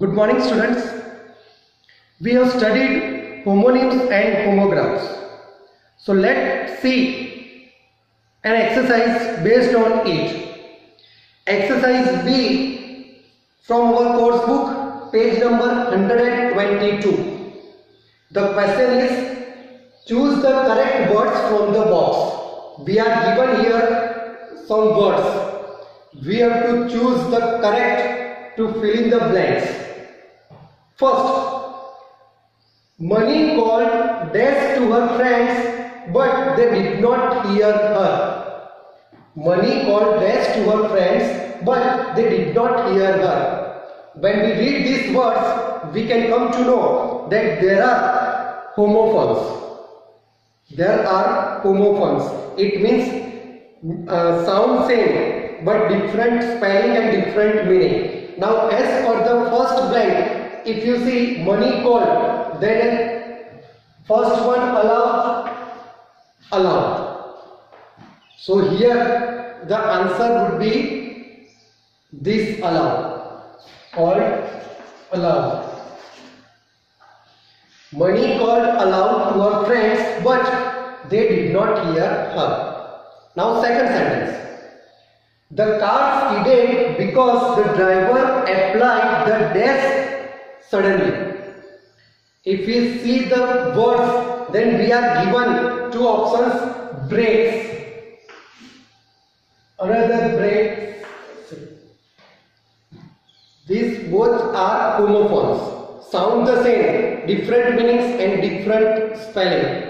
Good morning students. We have studied homonyms and homographs. So let's see an exercise based on it. Exercise B from our course book page number 122. The question is choose the correct words from the box. We are given here some words. We have to choose the correct to fill in the blanks. First, Money called Dash to her friends, but they did not hear her. Money called Dash to her friends, but they did not hear her. When we read these words, we can come to know that there are homophones. There are homophones. It means uh, sound same, but different spelling and different meaning. Now, as for the first blank, if you see money called then first one allowed allowed so here the answer would be this allowed called aloud money called aloud to her friends but they did not hear her. Now second sentence. The car skidded because the driver applied the dash suddenly. If we see the words, then we are given two options brakes. Another brakes. These both are homophones. Sound the same, different meanings and different spelling.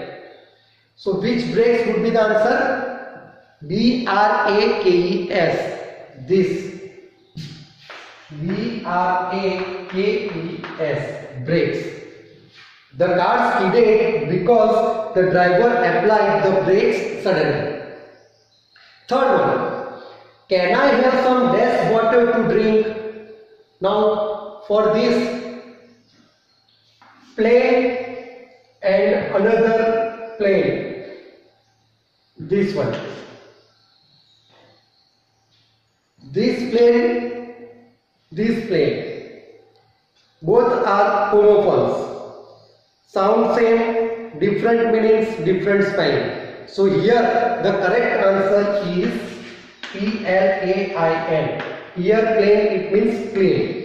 So which breaks would be the answer? B R A K E S. This. B R A K E S. Brakes. The car skidded because the driver applied the brakes suddenly. Third one. Can I have some less water to drink? Now for this plane and another plane. This one. This plane, this plane. Both are homophones. Sound same, different meanings, different spelling. So here the correct answer is P-L-A-I-N. Here plane it means plane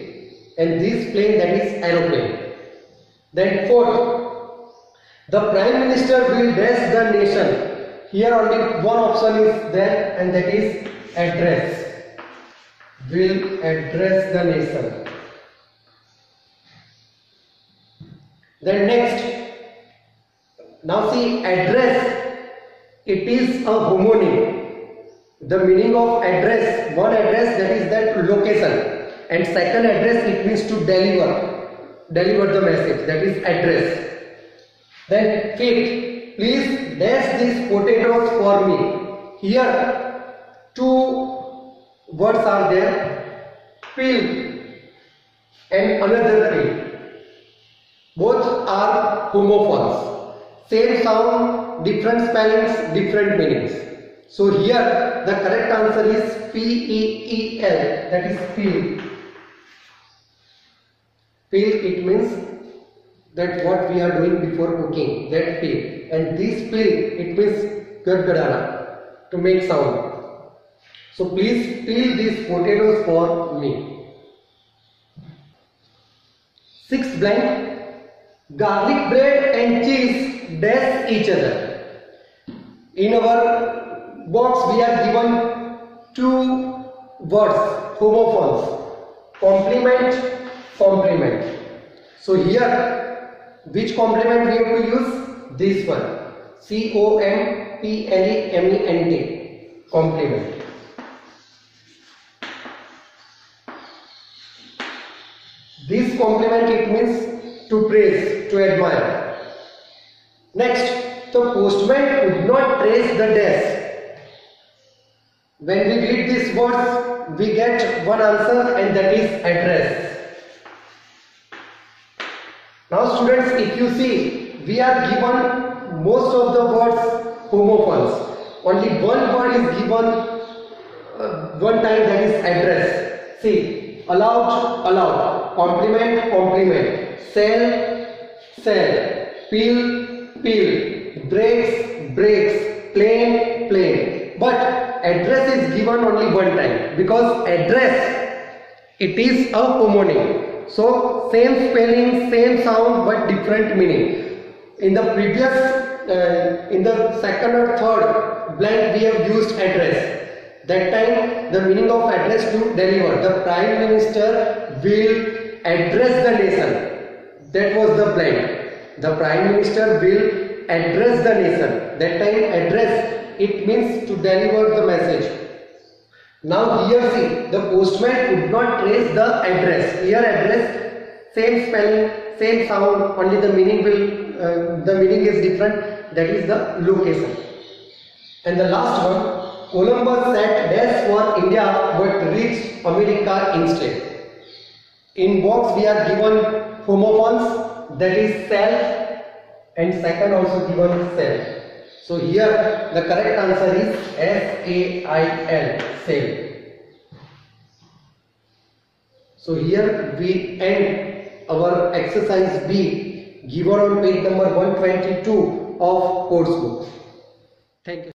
and this plane that is aeroplane. Then fourth, the Prime Minister will address the nation. Here only one option is there and that is address. Will address the nation. Then next, now see address, it is a homonym. The meaning of address, one address that is that location and second address it means to deliver, deliver the message that is address. Then fifth, please dash these potatoes for me. Here two words are there, peel and another peel. Both are homophones. Same sound, different spellings, different meanings. So here the correct answer is P-E-E-L that is peel. Peel it means that what we are doing before cooking that peel and this peal it means gargadana to make sound. So please peel these potatoes for me. 6 blank garlic bread and cheese dash each other. In our box we are given two words homophones complement complement. So here which complement we have to use? This one C O M P L E M E N T complement. This complement it means to praise, to admire. Next, the postman could not trace the desk. When we read these words, we get one answer and that is address. Now students, if you see, we are given most of the words homophones. Only one word is given uh, one time that is address. See, allowed, allowed. Complement complement. Cell cell. Peel peel breaks breaks. Plane plane but address is given only one time. Because address it is a homonym. So same spelling same sound but different meaning. In the previous uh, in the second or third blank we have used address. That time the meaning of address to deliver. The prime minister will address the nation. That was the plan. The prime minister will address the nation. That time address it means to deliver the message. Now here see the postman could not trace the address. Here address same spelling, same sound, only the meaning will uh, the meaning is different. That is the location. And the last one Columbus set dash for India but reached America instead. In box we are given homophones that is self and second also given self. So here the correct answer is S-A-I-L, self. So here we end our exercise B given on page number 122 of course book. Thank you.